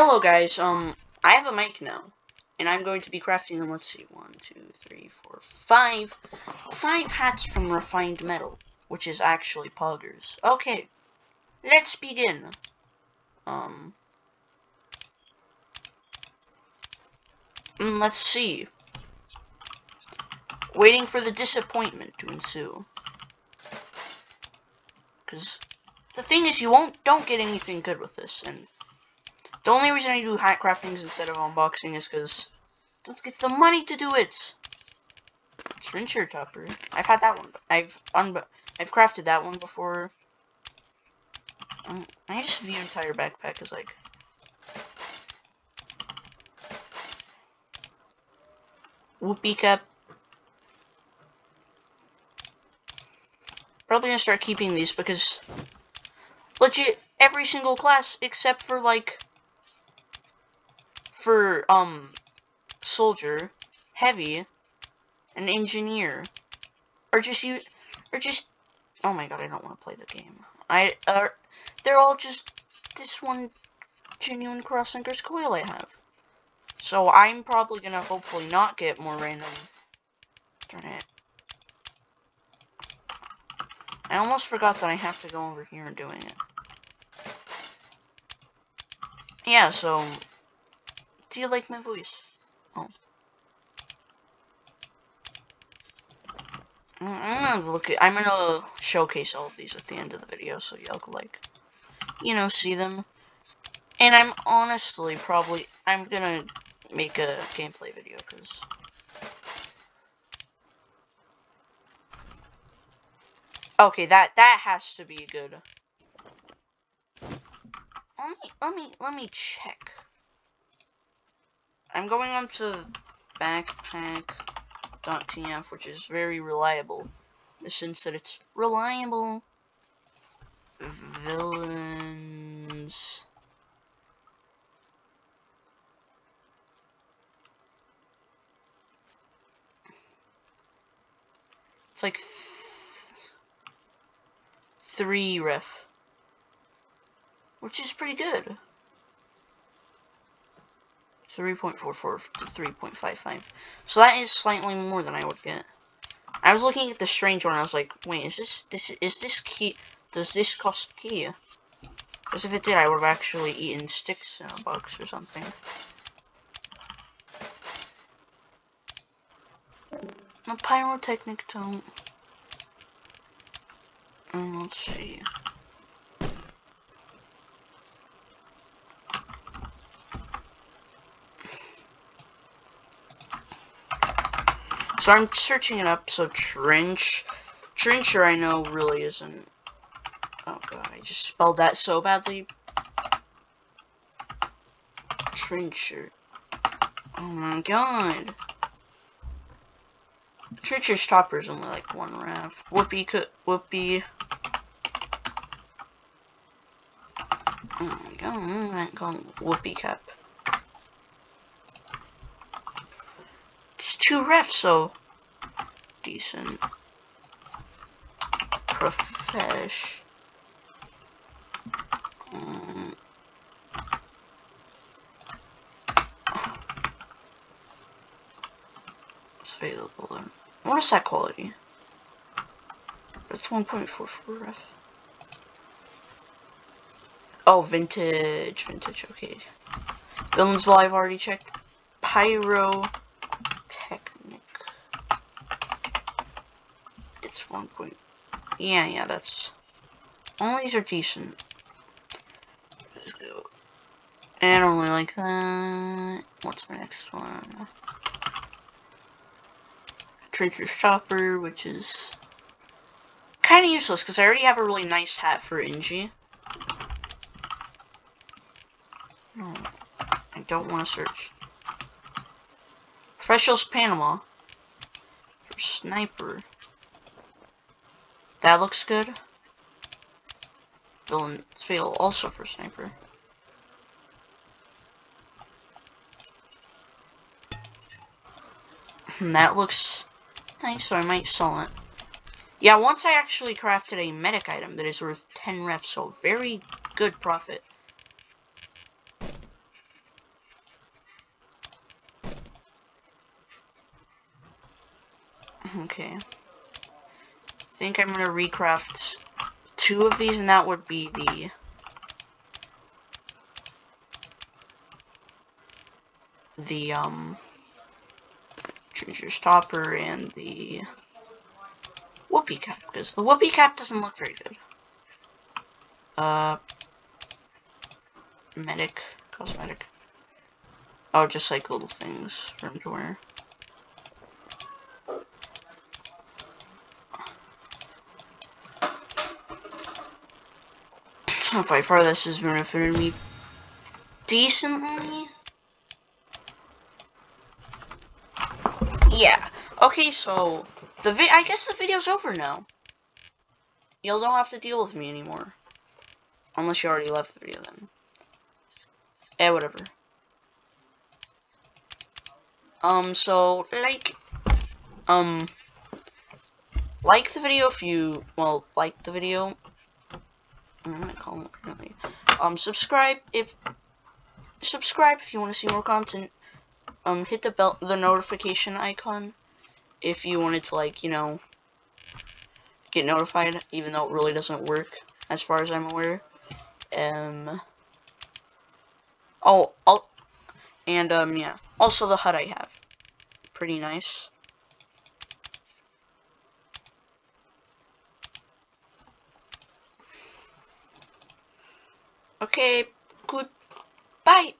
Hello guys, um, I have a mic now, and I'm going to be crafting them, let's see, one, two, three, four, five, five hats from refined metal, which is actually poggers. Okay, let's begin. Um, mm, let's see. Waiting for the disappointment to ensue. Because the thing is, you won't, don't get anything good with this, and the only reason I do hat craftings instead of unboxing is because don't get the money to do it. Trencher topper. I've had that one. I've un I've crafted that one before. Um, I just view entire backpack as like. Whoopee Cap. Probably gonna start keeping these because legit every single class except for like for, um, soldier, heavy, an engineer, or just you, or just, oh my god, I don't want to play the game. I, uh, they're all just this one genuine cross-anchors coil I have. So I'm probably gonna hopefully not get more random. Darn it. I almost forgot that I have to go over here and doing it. Yeah, so do you like my voice? Oh. I'm gonna look at, I'm gonna showcase all of these at the end of the video so y'all can like, you know, see them. And I'm honestly probably, I'm gonna make a gameplay video because Okay, that that has to be good. Let me let me let me check. I'm going on to backpack.tf, which is very reliable. In the sense that it's reliable. Villains. It's like th three ref. Which is pretty good. 3.44 to 3.55. So that is slightly more than I would get. I was looking at the strange one, I was like, wait, is this, this, is this key, does this cost key? Because if it did, I would have actually eaten sticks in a box or something. A pyrotechnic tote. Um, and let's see. So I'm searching it up, so trench. Trencher I know really isn't. Oh god, I just spelled that so badly. Trencher. Oh my god. Trencher's topper is only like one ref. Whoopee could whoopee. Oh my god, that called whoopee cap. It's two refs, so decent. Profesh. Um, it's available. What is that quality? It's 1.44 ref. Oh, vintage, vintage, okay. Villains, well, I've already checked. Pyro. It's one point. Yeah, yeah, that's. All these are decent. Let's go. And I don't really like that. What's my next one? Trencher's Topper, which is kind of useless because I already have a really nice hat for Inji. No, I don't want to search. Professionals Panama for Sniper. That looks good. Villain's Veil also for sniper. And that looks nice, so I might sell it. Yeah, once I actually crafted a medic item that is worth 10 refs, so very good profit. Okay. Think I'm gonna recraft two of these, and that would be the the um Ginger Stopper and the Whoopee Cap, because the Whoopee Cap doesn't look very good. Uh, medic, cosmetic. Oh, just like little things for him to wear. If I far this is benefiting me decently. Yeah. Okay, so the vi I guess the video's over now. You'll don't have to deal with me anymore. Unless you already left the video then. Eh, whatever. Um, so, like, um, like the video if you, well, like the video. I'm gonna call. Um, subscribe if, subscribe if you want to see more content. Um, hit the bell, the notification icon if you wanted to, like, you know, get notified, even though it really doesn't work, as far as I'm aware. Um, oh, I'll, and, um, yeah. Also, the HUD I have. Pretty nice. Okay, good. Bye.